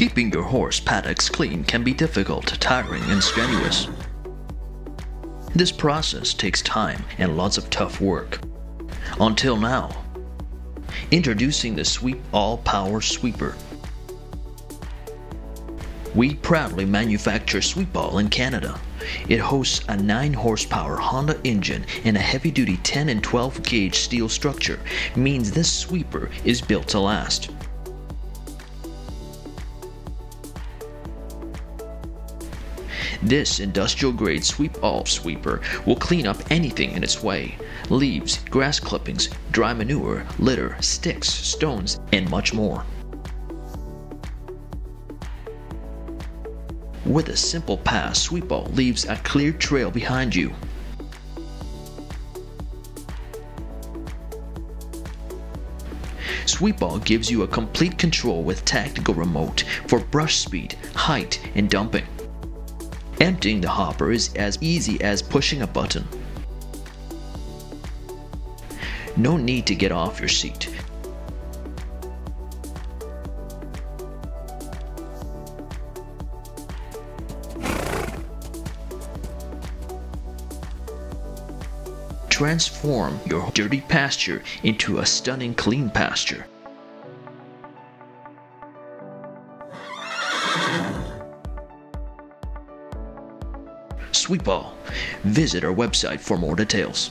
Keeping your horse paddocks clean can be difficult, tiring, and strenuous. This process takes time and lots of tough work. Until now. Introducing the Sweep All Power Sweeper. We proudly manufacture Sweep-All in Canada. It hosts a 9 horsepower Honda engine and a heavy duty 10 and 12 gauge steel structure, means this sweeper is built to last. This industrial grade sweep all sweeper will clean up anything in its way leaves, grass clippings, dry manure, litter, sticks, stones, and much more. With a simple pass, Sweep-All leaves a clear trail behind you. Sweep-All gives you a complete control with tactical remote for brush speed, height, and dumping. Emptying the hopper is as easy as pushing a button. No need to get off your seat. Transform your dirty pasture into a stunning clean pasture. Sweep-All. Visit our website for more details.